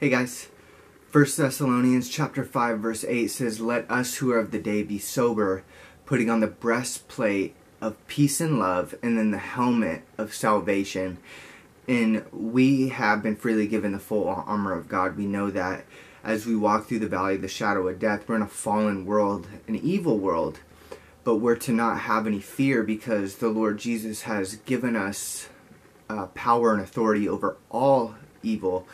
Hey guys, 1 Thessalonians chapter 5 verse 8 says, Let us who are of the day be sober, putting on the breastplate of peace and love, and then the helmet of salvation. And we have been freely given the full armor of God. We know that as we walk through the valley of the shadow of death, we're in a fallen world, an evil world. But we're to not have any fear because the Lord Jesus has given us uh, power and authority over all evil.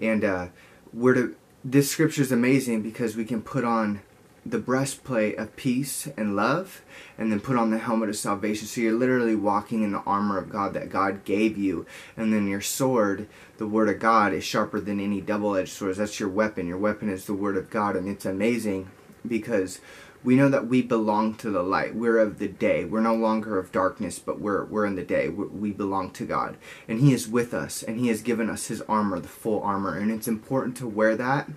And uh, we're to, this scripture is amazing because we can put on the breastplate of peace and love and then put on the helmet of salvation. So you're literally walking in the armor of god that god gave you. And then your sword the word of god is sharper than any double-edged sword. That's your weapon. Your weapon is the word of god. And it's amazing because we know that we belong to the light. We're of the day. We're no longer of darkness, but we're we're in the day. We belong to God, and He is with us, and He has given us His armor, the full armor, and it's important to wear that,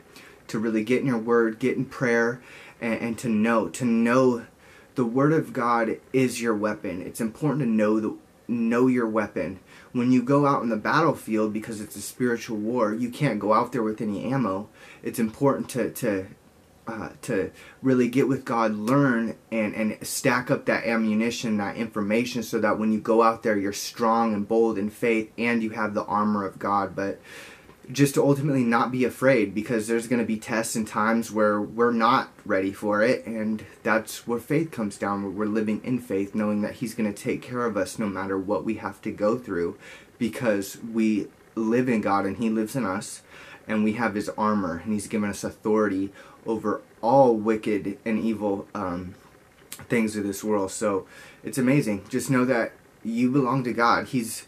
to really get in your Word, get in prayer, and, and to know to know the Word of God is your weapon. It's important to know the know your weapon. When you go out in the battlefield, because it's a spiritual war, you can't go out there with any ammo. It's important to, to uh, to really get with God, learn and, and stack up that ammunition, that information, so that when you go out there, you're strong and bold in faith and you have the armor of God. But just to ultimately not be afraid because there's going to be tests and times where we're not ready for it. And that's where faith comes down, where we're living in faith, knowing that He's going to take care of us no matter what we have to go through because we live in God and He lives in us and we have his armor, and he's given us authority over all wicked and evil um, things of this world. So it's amazing. Just know that you belong to God. He's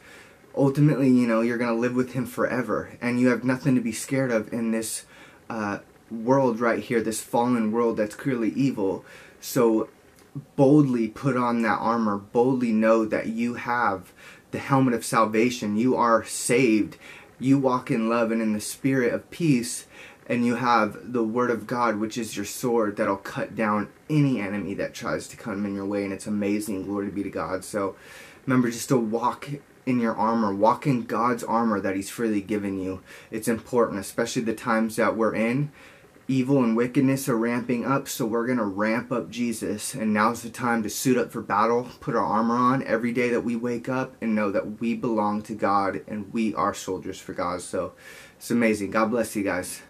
ultimately, you know, you're going to live with him forever, and you have nothing to be scared of in this uh, world right here, this fallen world that's clearly evil. So boldly put on that armor, boldly know that you have the helmet of salvation. You are saved you walk in love and in the spirit of peace and you have the word of God, which is your sword that'll cut down any enemy that tries to come in your way. And it's amazing. Glory be to God. So remember just to walk in your armor, walk in God's armor that He's freely given you. It's important, especially the times that we're in evil and wickedness are ramping up, so we're going to ramp up Jesus. And now's the time to suit up for battle, put our armor on every day that we wake up, and know that we belong to God and we are soldiers for God. So it's amazing. God bless you guys.